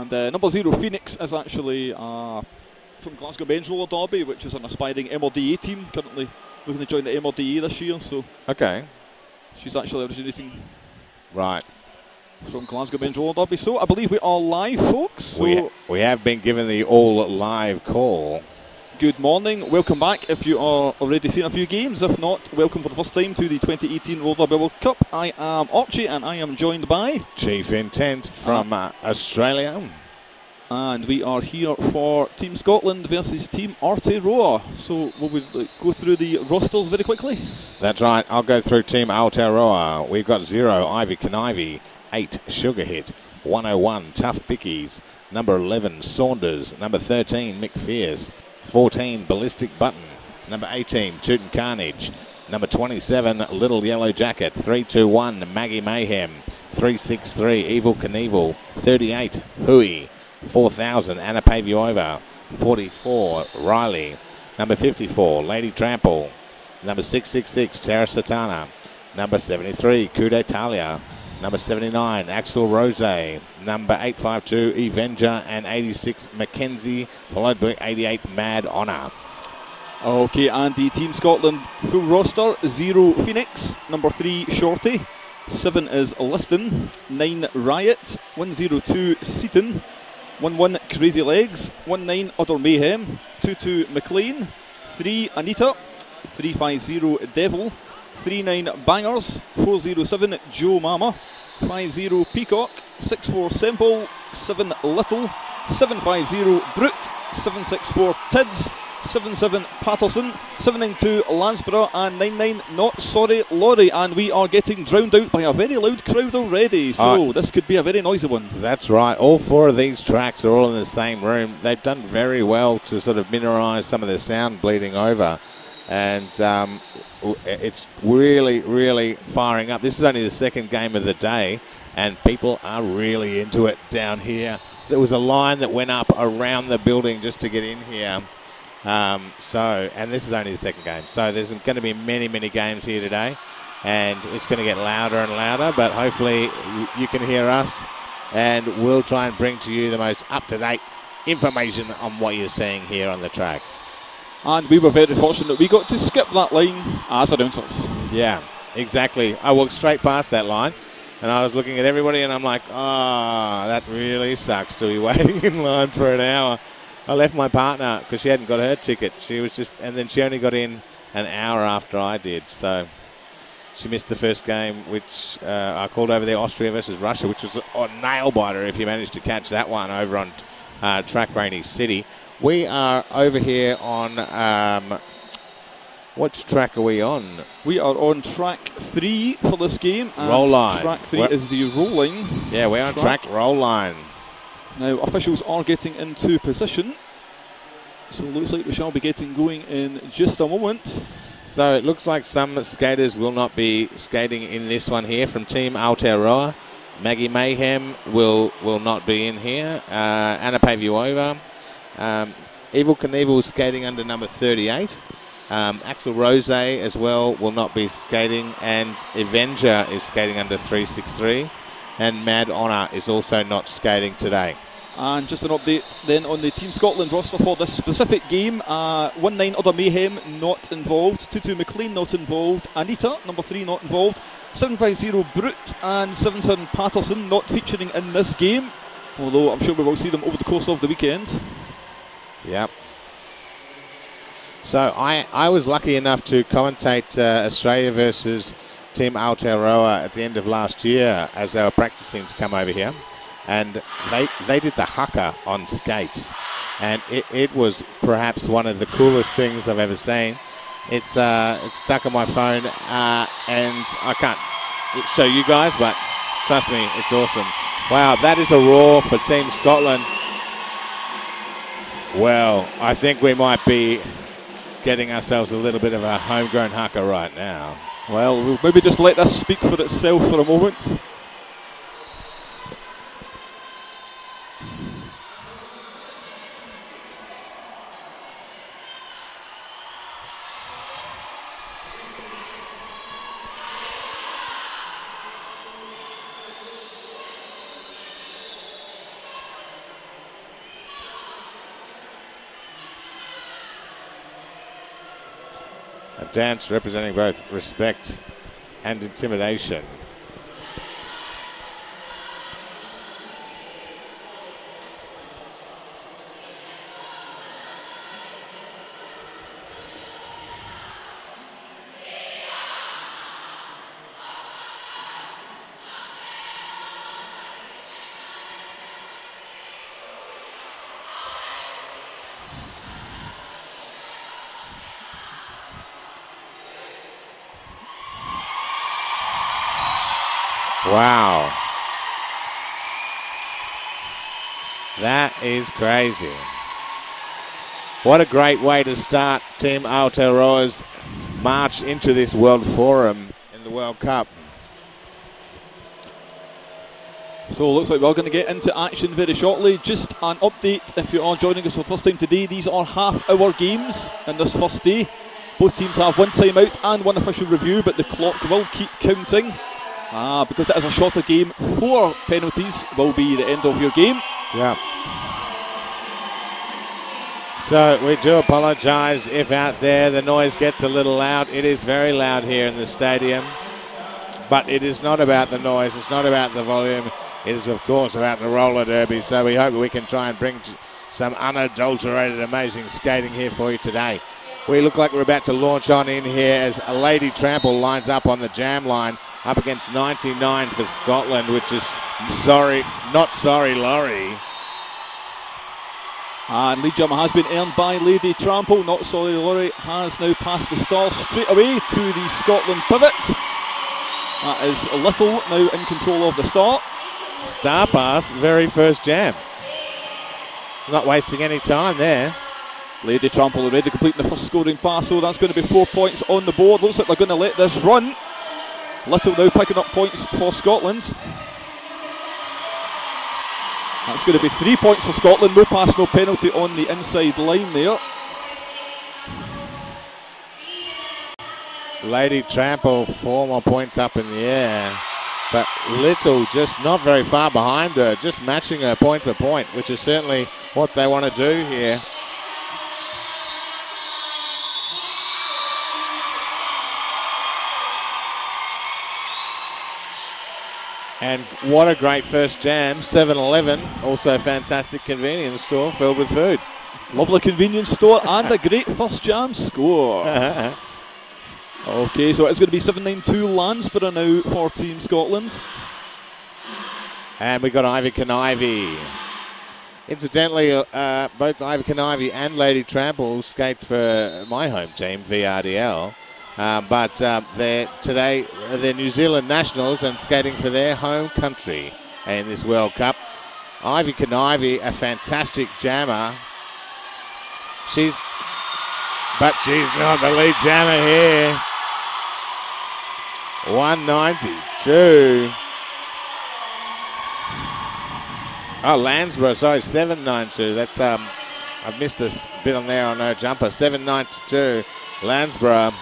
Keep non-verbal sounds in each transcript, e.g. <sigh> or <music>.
And uh, number zero, Phoenix, is actually uh, from Glasgow Men's Roller Derby, which is an aspiring MRDA team, currently looking to join the MRDA this year. So Okay. she's actually originating Right. from Glasgow Men's Roller Derby. So I believe we are live, folks. So we, we have been given the all live call. Good morning, welcome back. If you are already seen a few games, if not, welcome for the first time to the 2018 Roller World Cup. I am Archie, and I am joined by, Chief Intent from uh, Australia. and we are here for Team Scotland versus Team Aotearoa. So will we like, go through the rosters very quickly? That's right. I'll go through Team Aotearoa. We've got zero Ivy Conivy, eight Sugar Hit, 101 Tough Bickies, number 11 Saunders, number 13 Mick Fierce, 14 Ballistic Button, number 18 Tootin Carnage, number 27 Little Yellow Jacket, 321 Maggie Mayhem, 363 Evil Knievel, 38 Hui, 4000 Anna Pavuova, 44 Riley, number 54 Lady Trample, number 666 Tara Satana, number 73 Kude Talia, number 79 Axel Rose, number 852 Evenger. and 86 Mackenzie, followed by 88 Mad Honor. Okay, Andy, Team Scotland full roster zero Phoenix, number three Shorty, seven is Liston, nine Riot, 102 Seaton, 11 Crazy Legs, 1 9, Utter Mayhem, 22 McLean, 3 Anita, 350 Devil, 39 Bangers, 407 Joe Mama, 50 Peacock, 64 Semple, 7 Little, 750 Brute, 764 Tids, 77 Patterson, 792 Lansborough, and 99 Not Sorry Laurie. And we are getting drowned out by a very loud crowd already, so Uh, this could be a very noisy one. That's right. All four of these tracks are all in the same room. They've done very well to sort of minimise some of the sound bleeding over. And um, it's really, really firing up. This is only the second game of the day, and people are really into it down here. There was a line that went up around the building just to get in here. Um, so, and this is only the second game. So there's going to be many, many games here today, and it's going to get louder and louder. But hopefully, you can hear us, and we'll try and bring to you the most up-to-date information on what you're seeing here on the track. And we were very fortunate that we got to skip that line as announcers. Yeah, exactly. I walked straight past that line, and I was looking at everybody, and I'm like, ah, that really sucks to be <laughs> waiting in line for an hour. I left my partner because she hadn't got her ticket. She was just, and then she only got in an hour after I did. So she missed the first game, which uh, I called over there, Austria versus Russia, which was a nail biter if you managed to catch that one over on uh, Track Rainy City. We are over here on. Um, which track are we on? We are on track three for this game. And Roll line. Track 3 We're- is the rolling. Yeah, we're on track, roll line. Now, officials are getting into position. So it looks like we shall be getting going in just a moment. So it looks like some skaters will not be skating in this one here from Team Aotearoa. Maggie Mayhem will will not be in here. Uh, Anna Pavuova. Um, Evil Knievel skating under number 38. Um, Axel Rose as well will not be skating. And Avenger is skating under 363. And Mad Honor is also not skating today. And just an update then on the Team Scotland roster for this specific game. Uh, 1 9 Other Mayhem not involved. 2 2 McLean not involved. Anita, number 3, not involved. 750 Brute and 77 Patterson not featuring in this game. Although I'm sure we will see them over the course of the weekend. Yep. So I, I was lucky enough to commentate uh, Australia versus Team Aotearoa at the end of last year as they were practicing to come over here. And they, they did the haka on skates. And it, it was perhaps one of the coolest things I've ever seen. It's, uh, it's stuck on my phone uh, and I can't show you guys, but trust me, it's awesome. Wow, that is a roar for Team Scotland. Well, I think we might be getting ourselves a little bit of a homegrown haka right now. Well, we'll maybe just let this speak for itself for a moment. Dance representing both respect and intimidation. Wow. That is crazy. What a great way to start Team Aotearoa's march into this World Forum in the World Cup. So it looks like we're going to get into action very shortly. Just an update if you are joining us for the first time today. These are half hour games in this first day. Both teams have one timeout and one official review, but the clock will keep counting. Ah, because it is a shorter game, four penalties will be the end of your game. Yeah. So we do apologise if out there the noise gets a little loud. It is very loud here in the stadium. But it is not about the noise, it's not about the volume. It is, of course, about the roller derby. So we hope we can try and bring some unadulterated, amazing skating here for you today. We look like we're about to launch on in here as a Lady Trample lines up on the jam line up against 99 for Scotland, which is sorry, not sorry, Laurie. Ah, and lead jump has been earned by Lady Trample. Not sorry, Laurie has now passed the stall straight away to the Scotland pivot. That is Little now in control of the start. Star pass, very first jam. Not wasting any time there. Lady Trample already completing the first scoring pass, so that's going to be four points on the board. Looks like they're going to let this run. Little now picking up points for Scotland. That's going to be three points for Scotland. No pass, no penalty on the inside line there. Lady Trample, four more points up in the air. But Little just not very far behind her, just matching her point for point, which is certainly what they want to do here. And what a great first jam. 7 Eleven, also a fantastic convenience store filled with food. <laughs> Lovely convenience store and a great first jam score. <laughs> okay, so it's going to be 792 Landsborough now for Team Scotland. And we've got Ivy Canivy. Incidentally, uh, both Ivy Canivy and Lady Trample skate for my home team, VRDL. Uh, but uh, they're today they're New Zealand nationals and skating for their home country in this World Cup. Ivy Canivy, a fantastic jammer. She's, but she's not the lead jammer here. 192. Oh, Landsborough, sorry, 792. That's um, I've missed this bit on there on her jumper. 792, Landsborough.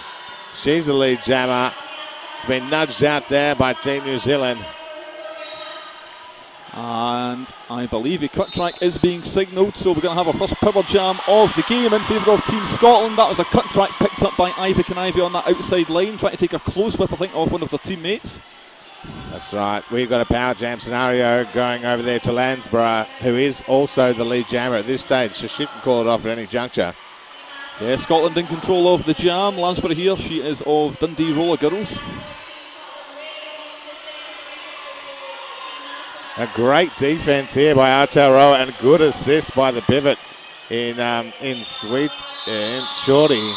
She's the lead jammer. Been nudged out there by Team New Zealand. And I believe a cut track is being signalled, so we're going to have our first power jam of the game in favour of Team Scotland. That was a cut track picked up by Ivy Canivy on that outside line, trying to take a close whip, I think, off one of their teammates. That's right. We've got a power jam scenario going over there to Landsborough, who is also the lead jammer at this stage, so she can call it off at any juncture. Yeah, Scotland in control of the jam. Landsborough here, she is of Dundee Roller Girls. A great defense here by Aotearoa and good assist by the pivot in um, in Sweet and Shorty.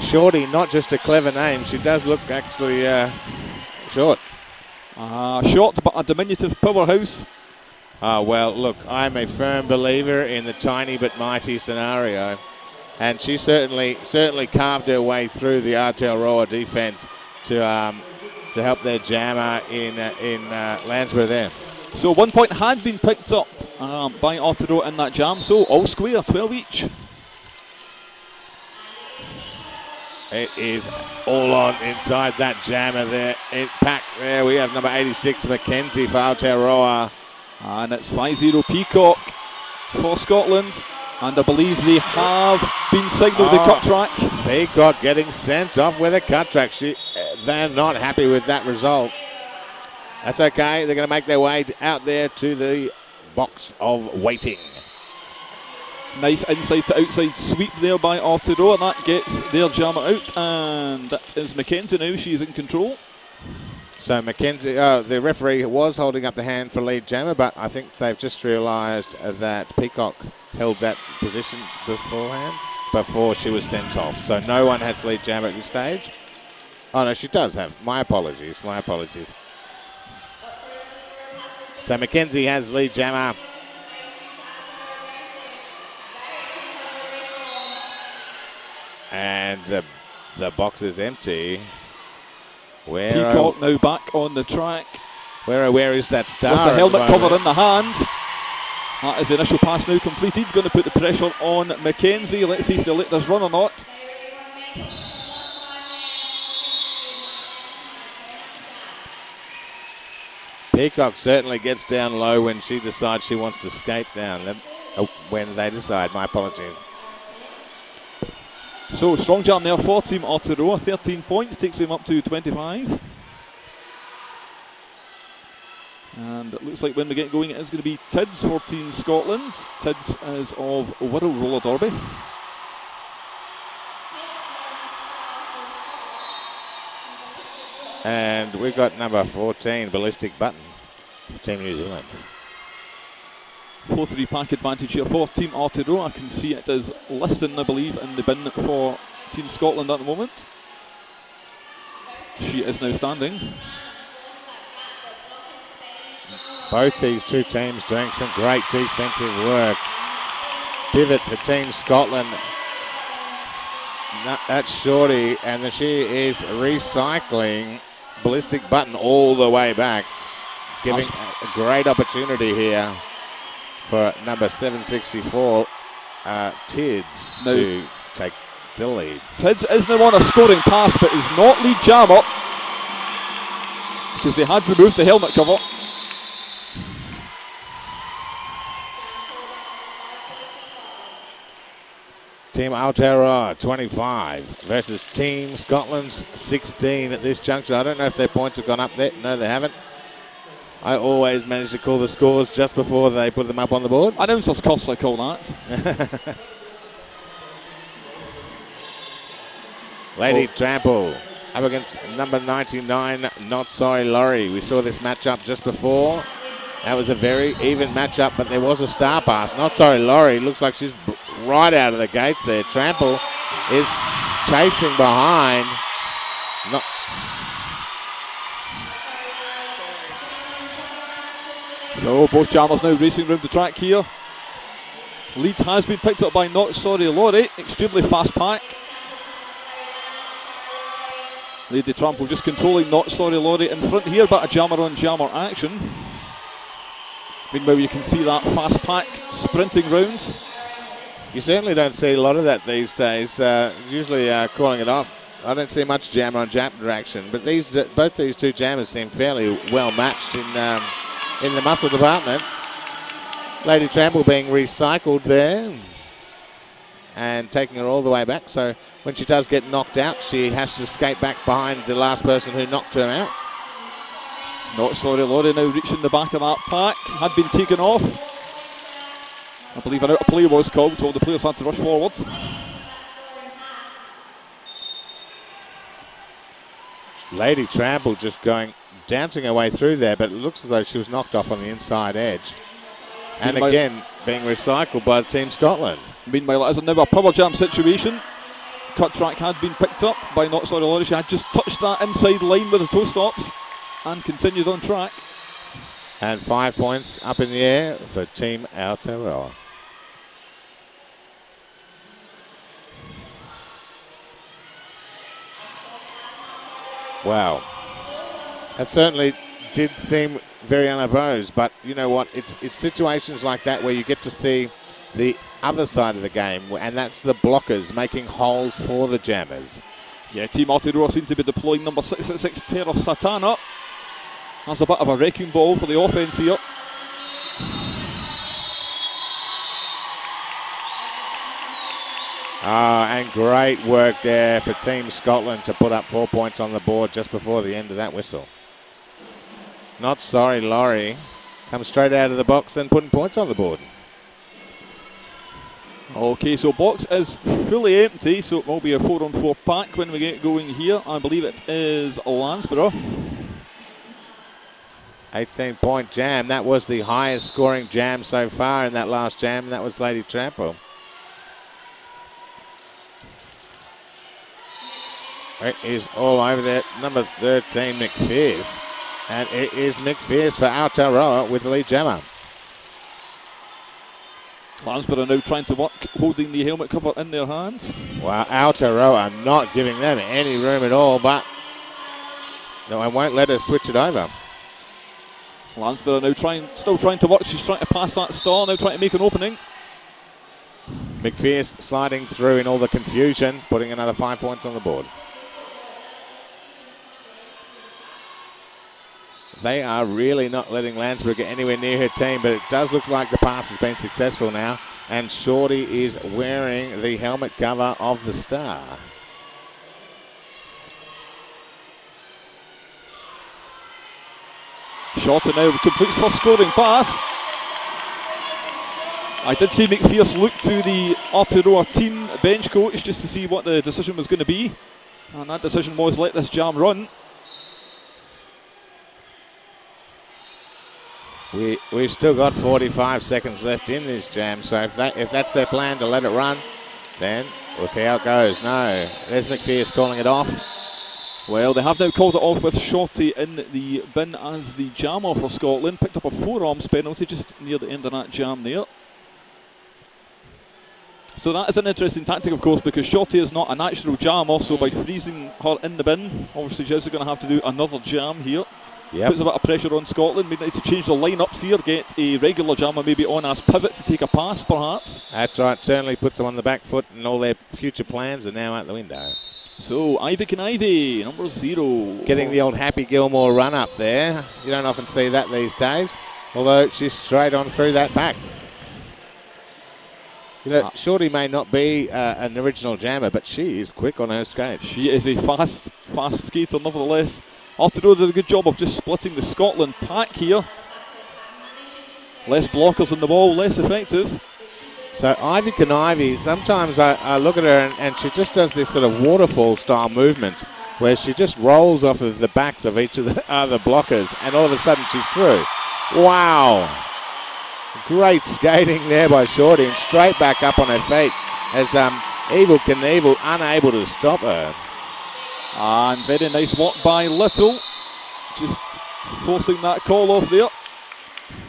Shorty, not just a clever name, she does look actually uh, short. Uh, short but a diminutive powerhouse. Uh, well, look, I'm a firm believer in the tiny but mighty scenario, and she certainly certainly carved her way through the Aotearoa defence to um, to help their jammer in uh, in uh, Landsborough there. So one point had been picked up um, by Aotearoa in that jam, so all square, 12 each. It is all on inside that jammer there. Impact there. We have number 86, Mackenzie for Aotearoa. And it's 5-0 Peacock for Scotland. And I believe they have been signalled the Oh. Ah, cut track. Peacock getting sent off with a cut track. She, they're not happy with that result. That's okay. They're going to make their way out there to the box of waiting. Nice inside to outside sweep there by Aotearoa, and That gets their jammer out. And that is Mackenzie now. She's in control. So Mackenzie, uh, the referee was holding up the hand for lead jammer, but I think they've just realised that Peacock held that position beforehand before she was sent off. So no one has lead jammer at this stage. Oh no, she does have. My apologies. My apologies. So Mackenzie has lead jammer. And the the box is empty. Where Peacock now back on the track where where is that star? with the helmet cover in the hand. That is the initial pass now completed. Going to put the pressure on McKenzie. Let's see if they let this run or not. Peacock certainly gets down low when she decides she wants to skate down. Oh, when they decide, my apologies. So strong jam there for Team Aotearoa. 13 points takes him up to 25. And it looks like when we get going, it is going to be Tids for Team Scotland. Tids is of Wirral Roller Derby. And we've got number 14, Ballistic Button, Team New Zealand. 4 3 pack advantage here for Team Aotearoa. I can see it is Liston, I believe, in the bin for Team Scotland at the moment. She is now standing. Both these two teams doing some great defensive work. Pivot for Team Scotland. No, that's Shorty, and she is recycling Ballistic Button all the way back, giving a great opportunity here for number 764, uh, Tids, Now- to take the lead. Tids is now on a scoring pass, but is not lead jammer because they had removed the helmet cover. Team Aotearoa 25 versus Team Scotland's 16 at this juncture. I don't know if their points have gone up there. No, they haven't. I always manage to call the scores just before they put them up on the board. I don't curse, I call that. Lady Oh. Trample up against number 99, Not Sorry Laurie. We saw this matchup just before. That was a very even matchup, but there was a star pass. Not Sorry Laurie looks like she's right out of the gates there. Trample is chasing behind. Not So both jammers now racing around the track here. Lead has been picked up by Not Sorry Laurie. Extremely fast pack. Lady Trample just controlling Not Sorry Laurie in front here, but a jammer on jammer action. Meanwhile, you can see that fast pack sprinting round. You certainly don't see a lot of that these days. Uh, usually uh, calling it off. I don't see much jammer on jammer action, but these uh, both these two jammers seem fairly well matched in um, in the muscle department. Lady Trample being recycled there and taking her all the way back. So when she does get knocked out, she has to skate back behind the last person who knocked her out. Not sorry, Laurie now reaching the back of that pack. Had been taken off. I believe an out of play was called, so the players had to rush forward. Lady Trample just going dancing her way through there, but it looks as though she was knocked off on the inside edge. And Meanwhile- again, being recycled by Team Scotland. Meanwhile, it is now a power jam situation. Cut track had been picked up by Not Sorry Laurie. She had just touched that inside line with the toe stops and continued on track. And five points up in the air for Team Aotearoa. Wow. That certainly did seem very unopposed, but you know what? It's it's situations like that where you get to see the other side of the game, and that's the blockers making holes for the jammers. Yeah, Team Aotearoa seem to be deploying number 666 Terra Satana. That's a bit of a wrecking ball for the offence here. Uh, and great work there for Team Scotland to put up four points on the board just before the end of that whistle. Not sorry, Laurie. Comes straight out of the box, then putting points on the board. Okay, so box is fully empty, so it will be a four on four pack when we get going here. I believe it is Landsborough. 18 point jam. That was the highest scoring jam so far in that last jam, and that was Lady Trample. It is all over there. Number 13, McPherce. And it is McPherce for Aotearoa with the lead jammer. Landsborough now trying to work, holding the helmet cover in their hands. Well, Aotearoa not giving them any room at all, but no, I won't let her switch it over. Landsborough now trying, still trying to work. She's trying to pass that star, now trying to make an opening. McPherce sliding through in all the confusion, putting another five points on the board. They are really not letting Landsborough get anywhere near her team, but it does look like the pass has been successful now. And Shorty is wearing the helmet cover of the star. Shorty now completes first scoring pass. I did see McPherce look to the Aotearoa team bench coach just to see what the decision was going to be. And that decision was let this jam run. We we've still got 45 seconds left in this jam, so if that if that's their plan to let it run, then we'll see how it goes. No, there's McPherce calling it off. Well, they have now called it off with Shorty in the bin as the jammer for Scotland. Picked up a four-arms penalty just near the end of that jam there. So that is an interesting tactic, of course, because Shorty is not a natural jam. Also, by freezing her in the bin, obviously Jess is going to have to do another jam here. Yep. Puts a bit of pressure on Scotland. We need to change the lineups here, get a regular jammer maybe on as pivot to take a pass, perhaps. That's right. Certainly puts them on the back foot, and all their future plans are now out the window. So Ivy Ivy, number zero. Getting the old Happy Gilmore run up there. You don't often see that these days. Although she's straight on through that back. You know, Shorty may not be uh, an original jammer, but she is quick on her skates. She is a fast, fast skater, nevertheless. Aotearoa did a good job of just splitting the Scotland pack here. Less blockers on the ball, less effective. So Ivy Ivy, sometimes I, I look at her and, and, she just does this sort of waterfall style movements where she just rolls off of the backs of each of the <laughs> other blockers and all of a sudden she's through. Wow. Great skating there by Shorty and straight back up on her feet as um, Evel Knievel unable to stop her. And very nice work by Little, just forcing that call off there.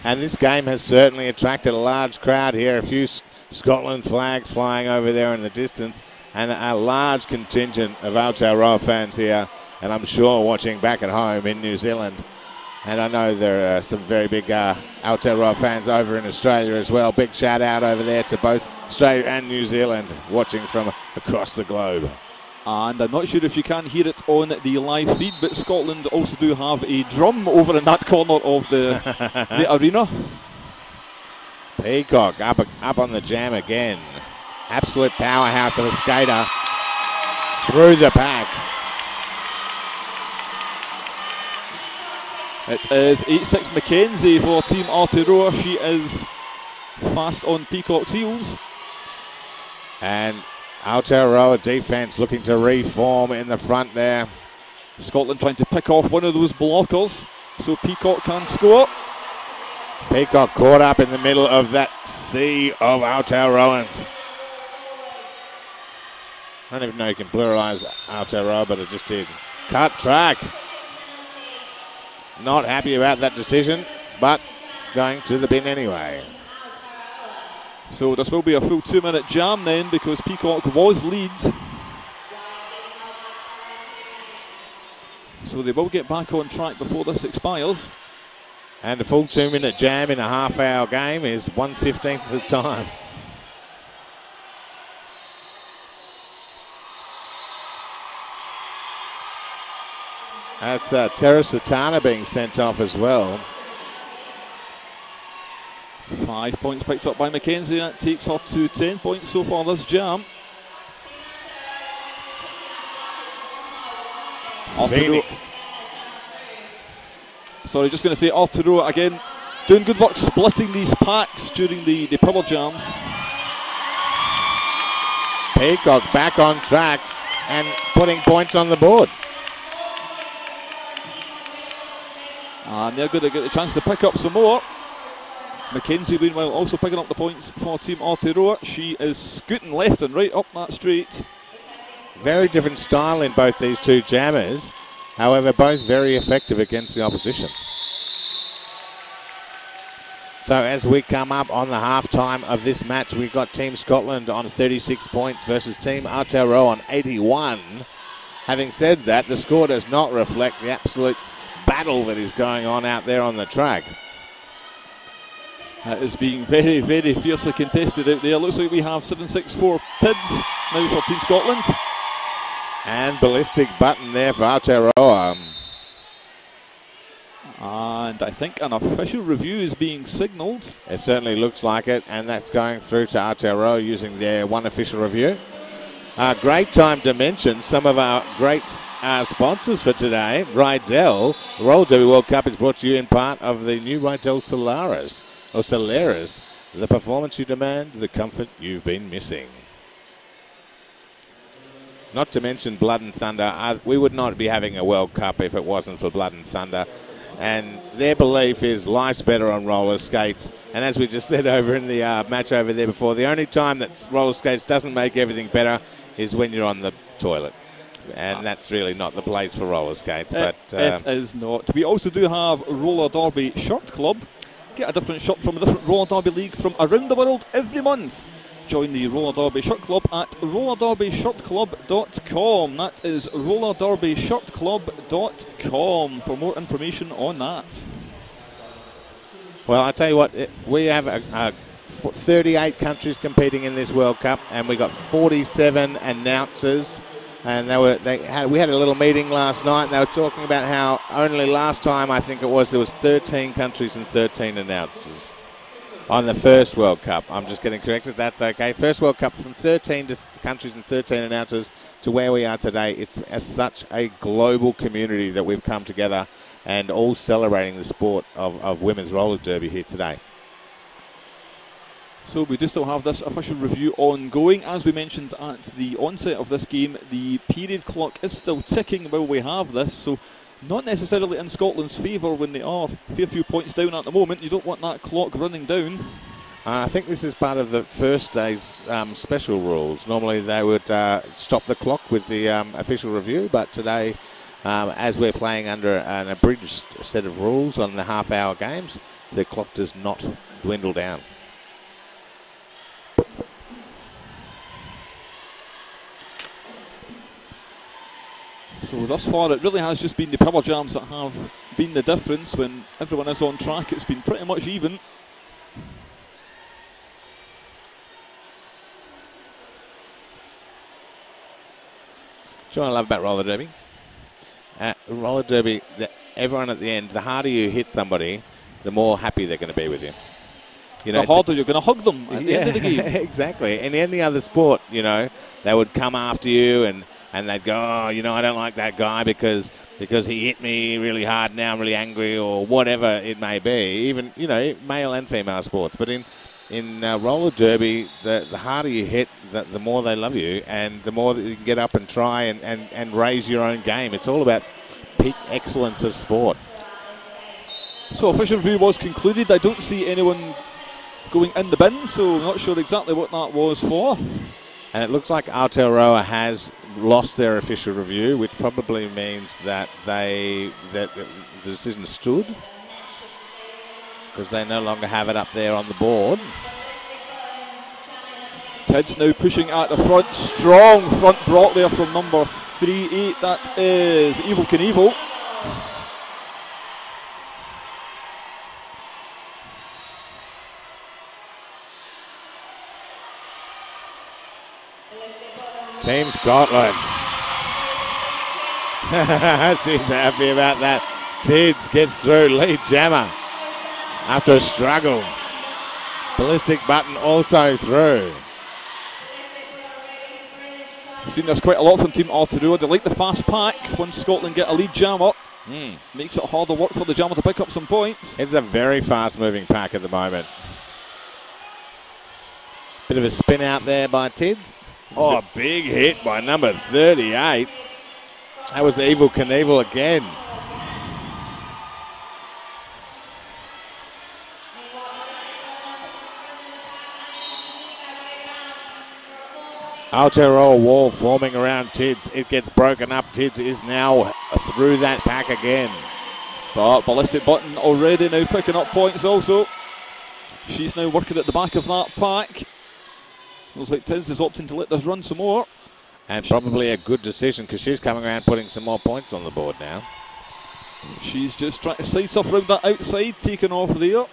And this game has certainly attracted a large crowd here. A few Scotland flags flying over there in the distance, and a large contingent of Aotearoa fans here. And I'm sure watching back at home in New Zealand. And I know there are some very big uh, Aotearoa fans over in Australia as well. Big shout out over there to both Australia and New Zealand watching from across the globe. And I'm not sure if you can hear it on the live feed, but Scotland also do have a drum over in that corner of the, <laughs> the arena. Peacock up, up on the jam again. Absolute powerhouse of a skater through the pack. It is 8-6 Mackenzie for Team Aotearoa. She is fast on Peacock's heels. And Aotearoa defence looking to reform in the front there. Scotland trying to pick off one of those blockers so Peacock can score. Peacock caught up in the middle of that sea of Aotearoans. I don't even know you can pluralise Aotearoa, but it just did. Cut track. Not happy about that decision, but going to the bin anyway. So this will be a full two minute jam then because Peacock was lead. So they will get back on track before this expires. And a full two minute jam in a half hour game is 115th of the time. That's uh, Terra Satana being sent off as well. Five points picked up by Mackenzie. That takes her to 10 points so far this jam. Phoenix. Sorry, just going to say Aotearoa again, doing good work splitting these packs during the, the pebble jams. Peacock back on track and putting points on the board. And they're going to get a chance to pick up some more. Mackenzie, meanwhile, also picking up the points for Team Aotearoa. She is scooting left and right up that straight. Very different style in both these two jammers. However, both very effective against the opposition. So as we come up on the halftime of this match, we've got Team Scotland on 36 points versus Team Aotearoa on 81. Having said that, the score does not reflect the absolute battle that is going on out there on the track. That is being very, very fiercely contested out there. Looks like we have 7-6-4 TIDS now for Team Scotland. And ballistic button there for Aotearoa. And I think an official review is being signalled. It certainly looks like it, and that's going through to Aotearoa using their one official review. Uh, great time to mention some of our great uh, sponsors for today. Riedell, Roller Derby World Cup is brought to you in part of the new Riedell Solaris, or Solaris, the performance you demand, the comfort you've been missing. Not to mention Blood and Thunder. We would not be having a World Cup if it wasn't for Blood and Thunder. And their belief is life's better on roller skates. And as we just said <laughs> over in the uh, match over there before, the only time that roller skates doesn't make everything better is when you're on the toilet. And that's really not the place for roller skates. It, but uh, it is not. We also do have Roller Derby Shirt Club. Get a different shirt from a different Roller Derby league from around the world every month. Join the Roller Derby Shirt Club at rollerderbyshirtclub.com. That is rollerderbyshirtclub.com for more information on that. Well, I tell you what, it, we have a, a 38 countries competing in this World Cup, and we've got 47 announcers. And they were they had we had a little meeting last night. And they were talking about how only last time I think it was there was 13 countries and 13 announcers on the first World Cup. I'm just getting corrected. That's okay. First World Cup from 13 to countries and 13 announcers to where we are today. It's as such a global community that we've come together and all celebrating the sport of, of women's roller derby here today. So we do still have this official review ongoing. As we mentioned at the onset of this game, the period clock is still ticking while we have this. So not necessarily in Scotland's favour when they are a fair few points down at the moment. You don't want that clock running down. Uh, I think this is part of the first day's um, special rules. Normally they would uh, stop the clock with the um, official review, but today, um, as we're playing under an abridged set of rules on the half hour games, the clock does not dwindle down. So thus far, it really has just been the power jams that have been the difference. When everyone is on track, it's been pretty much even. Do you I love about roller derby? Uh, roller derby, the, everyone at the end, the harder you hit somebody, the more happy they're going to be with you. You know, the harder you're going to hug them at yeah, the end of the <laughs> game. exactly. In any other sport, you know, they would come after you and and they'd go, oh, you know, I don't like that guy because because he hit me really hard. Now I'm really angry, or whatever it may be. Even you know, male and female sports. But in in uh, roller derby, the the harder you hit, the, the more they love you, and the more that you can get up and try and, and, and raise your own game. It's all about peak excellence of sport. So official review was concluded. I don't see anyone going in the bin, so I'm not sure exactly what that was for. And it looks like Aotearoa has lost their official review, which probably means that they that the decision stood because they no longer have it up there on the board. Tids now pushing at the front, strong front brought there from number three eight. That is Evel Knievel. Team Scotland. <laughs> She's happy about that. Tids gets through. Lead jammer after a struggle. Ballistic button also through. I've seen this quite a lot from Team Aotearoa. They like the fast pack. Once Scotland get a lead jammer, Mm. makes it harder work for the jammer to pick up some points. It's a very fast moving pack at the moment. Bit of a spin out there by Tids. Oh, a big hit by number 38. That was Evil Knievel again. Aotearoa wall forming around Tids. It gets broken up. Tids is now through that pack again. But Ballistic Button already now picking up points also. She's now working at the back of that pack. Looks like Tids is opting to let this run some more. And probably a good decision because she's coming around putting some more points on the board now. She's just trying to side stuff around that outside, taking off there.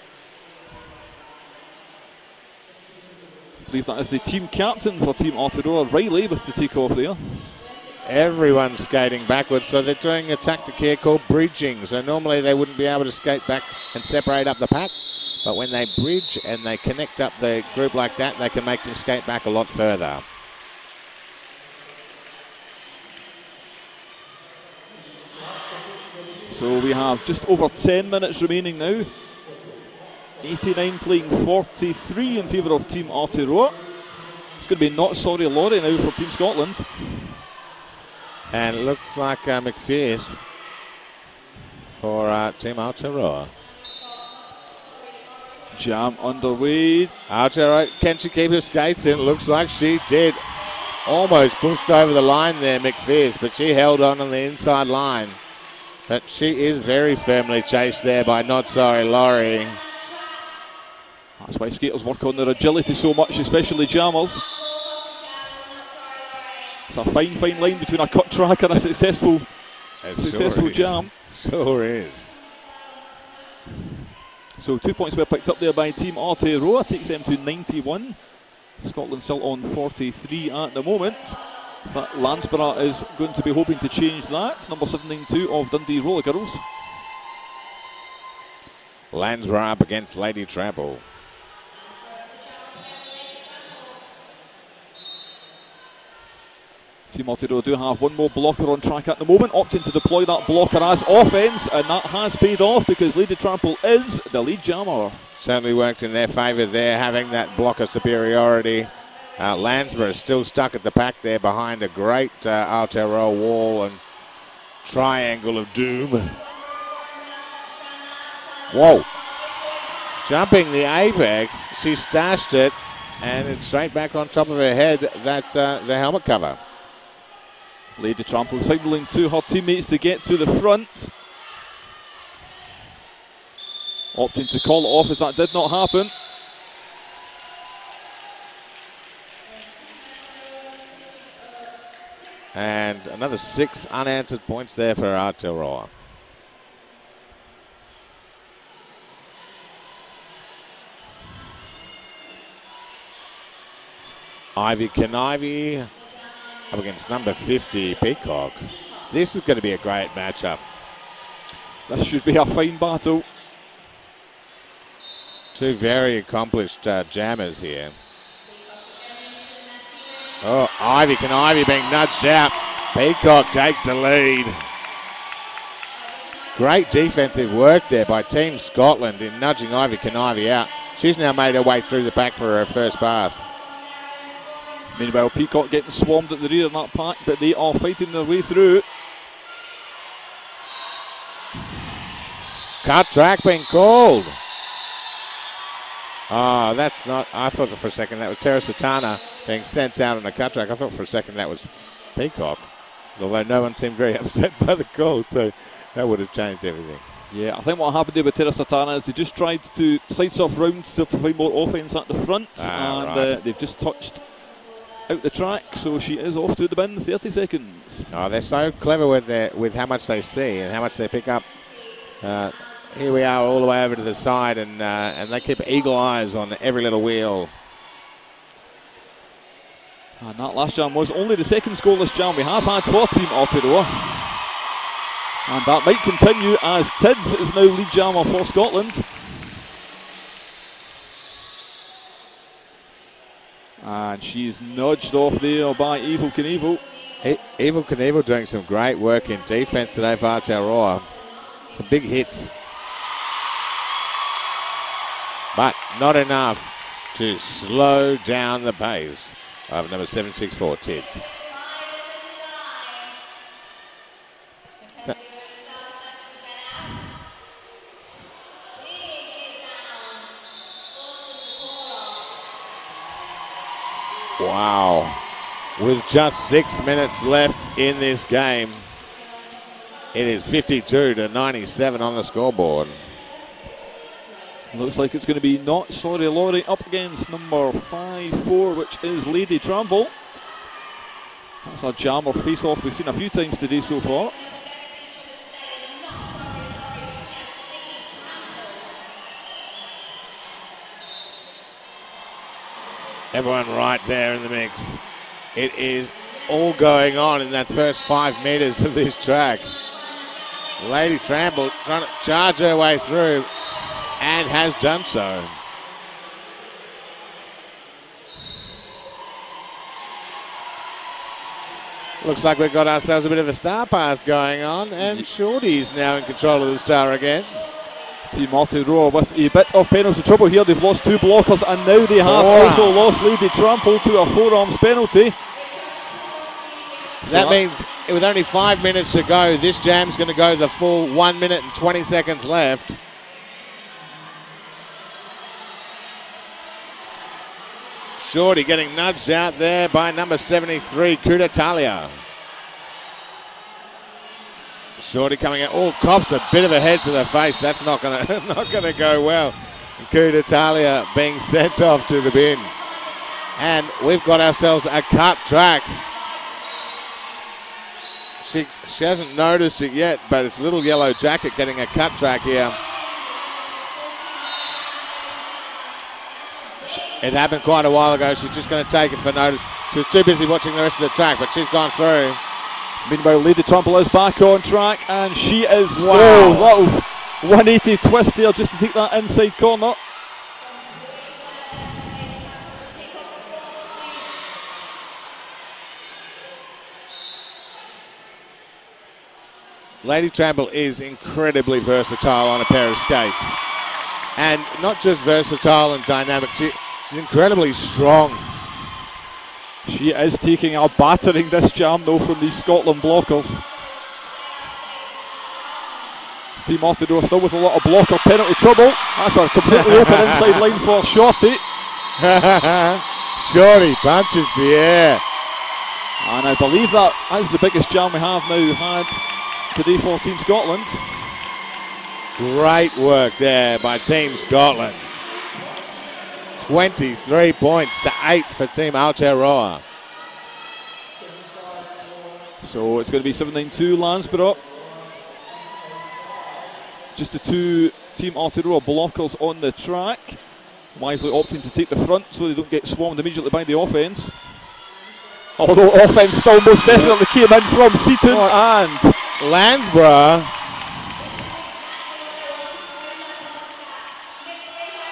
I believe that is the team captain for Team Aotearoa, Riley, with the takeoff there. Everyone's skating backwards, so they're doing a tactic here called bridging. So normally they wouldn't be able to skate back and separate up the pack, but when they bridge and they connect up the group like that, they can make them skate back a lot further. So we have just over 10 minutes remaining now. 89 playing 43 in favour of Team Aotearoa. It's going to be not sorry Laurie now for Team Scotland. And it looks like uh, McPherce for uh, Team Aotearoa. Jam underway. Aotearoa, can she keep her skates in? Looks like she did. Almost pushed over the line there, McPherce, but she held on on the inside line. But she is very firmly chased there by Not Sorry Laurie. That's why skaters work on their agility so much, especially jammers. It's a fine, fine line between a cut track and a successful, It successful sure jam. Sure is. So two points were picked up there by Team Aotearoa, takes them to 91. Scotland still on 43 at the moment. But Landsborough is going to be hoping to change that. Number 792 of Dundee Roller Girls. Landsborough up against Lady Trample. Team Aotearoa do have one more blocker on track at the moment, opting to deploy that blocker as offence, and that has paid off because Lady Trample is the lead jammer. Certainly worked in their favour there, having that blocker superiority. Uh, Landsborough is still stuck at the pack there behind a great uh, Aotearoa wall and triangle of doom. Whoa. Jumping the apex, she stashed it, and it's straight back on top of her head, that uh, the helmet cover. Lady Trample signalling to her teammates to get to the front. Opting to call it off as that did not happen. And another six unanswered points there for Aotearoa. Ivy Canivy up against number 50 Peacock. This is going to be a great matchup. This should be a fine battle. Two very accomplished uh, jammers here. Oh, Ivy can Ivy being nudged out. Peacock takes the lead. Great defensive work there by Team Scotland in nudging Ivy Canivy out. She's now made her way through the pack for her first pass. Meanwhile, Peacock getting swarmed at the rear of that pack, but they are fighting their way through. Cut track being called. Oh, that's not. I thought for a second that was Terra Satana being sent out on a cut track. I thought for a second that was Peacock. Although no one seemed very <laughs> upset by the call, so that would have changed everything. Yeah, I think what happened there with Terra Satana is they just tried to side stuff round to provide more offence at the front, Ah, and right. uh, they've just touched out the track, so she is off to the bin. 30 seconds. Oh, they're so clever with their, with how much they see and how much they pick up. Uh, here we are, all the way over to the side, and uh, and they keep eagle eyes on every little wheel. And that last jam was only the second scoreless jam we have had for Team Aotearoa. And that might continue as Tids is now lead jammer for Scotland. And she's nudged off there by Evil Knievel. E- Evil Knievel doing some great work in defense today for Aotearoa. Some big hits. But not enough to slow down the pace of number 764 Tids. Wow. With just six minutes left in this game, it is 52 to 97 on the scoreboard. Looks like it's going to be not sorry Laurie up against number 5-4, which is Lady Trample. That's a jammer face-off we've seen a few times today so far. Everyone right there in the mix. It is all going on in that first five meters of this track. Lady Trample trying to charge her way through and has done so. Looks like we've got ourselves a bit of a star pass going on, and Shorty's now in control of the star again. Team Aotearoa with a bit of penalty trouble here. They've lost two blockers and now they have Forearm. also lost Lady Trample to a forearms penalty. So That means with only five minutes to go, this jam's going to go the full one minute and 20 seconds left. Shorty getting nudged out there by number 73, Kuda Talia. Shorty coming out. Oh, cops a bit of a head to the face. That's not going <laughs> to not to go well. Kuda Talia being sent off to the bin. And we've got ourselves a cut track. She, she hasn't noticed it yet, but it's little yellow jacket getting a cut track here. It happened quite a while ago. She's just going to take it for notice. She was too busy watching the rest of the track, but she's gone through. Meanwhile, Lady Trample is back on track and she is. Wow. Oh, little 180 twist there just to take that inside corner. Lady Trample is incredibly versatile on a pair of skates. And not just versatile and dynamic, she, she's incredibly strong. She is taking a battering this jam though from these Scotland blockers. Team Aotearoa still with a lot of blocker penalty trouble. That's a completely <laughs> open inside line for Shorty. <laughs> Shorty punches the air. And I believe that is the biggest jam we have now had today for Team Scotland. Great work there by Team Scotland. 23 points to 8 for Team Aotearoa. So it's going to be 792 Landsborough. Just the two Team Aotearoa blockers on the track. Wisely opting to take the front so they don't get swarmed immediately by the offence. Although offence still most definitely came in from Seaton What? and Landsborough.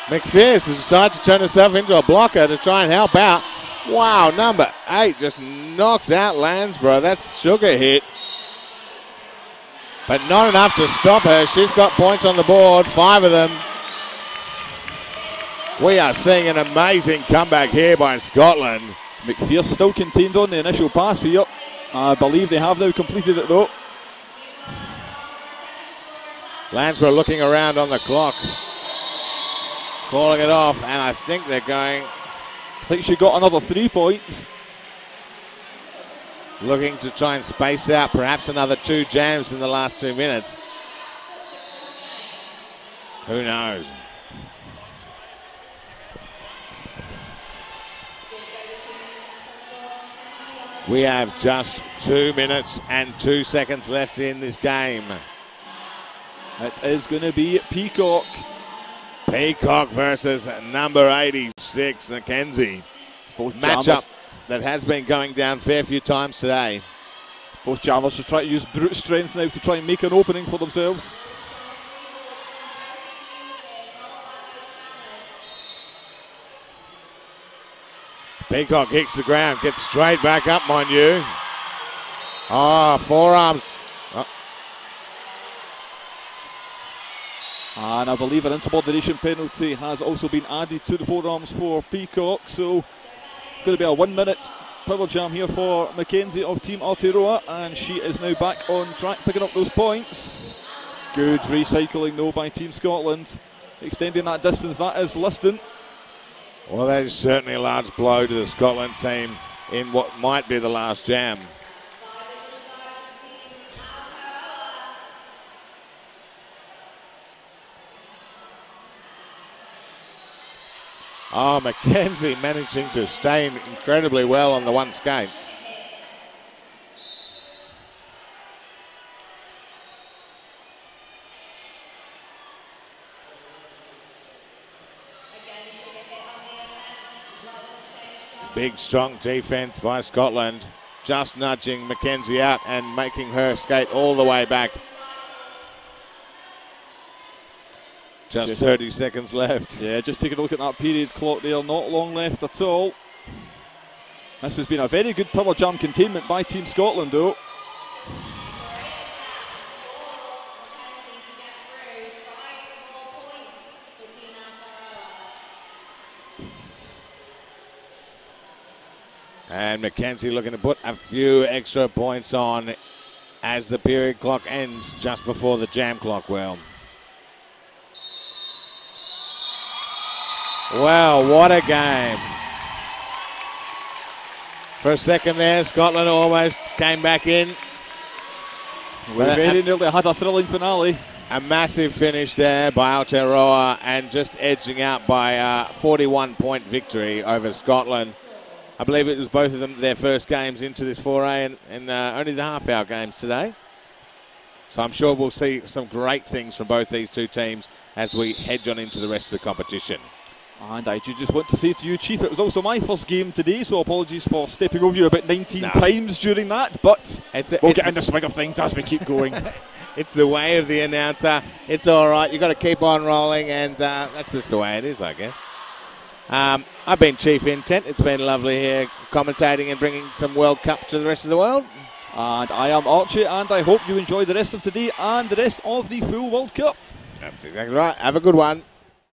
McPherson has decided to turn herself into a blocker to try and help out. Wow, number eight just knocks out Landsborough. That's sugar hit. But not enough to stop her. She's got points on the board, five of them. We are seeing an amazing comeback here by Scotland. McPherson still contained on the initial pass here. I believe they have now completed it though. Landsborough looking around on the clock, calling it off, and I think they're going I think she got another three points. looking to try and space out perhaps another two jams in the last two minutes. Who knows? We have just two minutes and two seconds left in this game. It is going to be Peacock. Peacock versus number 86, Mackenzie. Both Matchup that has been going down fair few times today. Both jammers should try to use brute strength now to try and make an opening for themselves. Peacock hits the ground, gets straight back up, mind you. Ah, oh, forearms. Oh. And I believe an insubordination penalty has also been added to the forearms for Peacock. So, going to be a one minute power jam here for Mackenzie of Team Aotearoa. And she is now back on track, picking up those points. Good recycling though by Team Scotland. Extending that distance, that is Liston. Well, that is certainly a large blow to the Scotland team in what might be the last jam. Oh, Mackenzie managing to stay incredibly well on the one skate. Big, strong defence by Scotland. Just nudging Mackenzie out and making her skate all the way back. Just, just 30 seconds left. Yeah, just taking a look at that period clock there. Not long left at all. This has been a very good power jam containment by Team Scotland, though. And Mackenzie looking to put a few extra points on as the period clock ends just before the jam clock. Well, well, what a game. For a second there, Scotland almost came back in. We very nearly had a thrilling finale. A massive finish there by Aotearoa and just edging out by a 41 point victory over Scotland. I believe it was both of them their first games into this foray and, and uh, only the half hour games today. So I'm sure we'll see some great things from both these two teams as we hedge on into the rest of the competition. And I just want to say to you, Chief, it was also my first game today, so apologies for stepping over you about 19 no. times during that, but a, we'll get in the swing of things as we keep going. <laughs> it's the way of the announcer. It's all right. You've got to keep on rolling, and uh, that's just the way it is, I guess. Um, I've been Chief Intent. It's been lovely here commentating and bringing some World Cup to the rest of the world. And I am Archie, and I hope you enjoy the rest of today and the rest of the full World Cup. That's exactly right. Have a good one.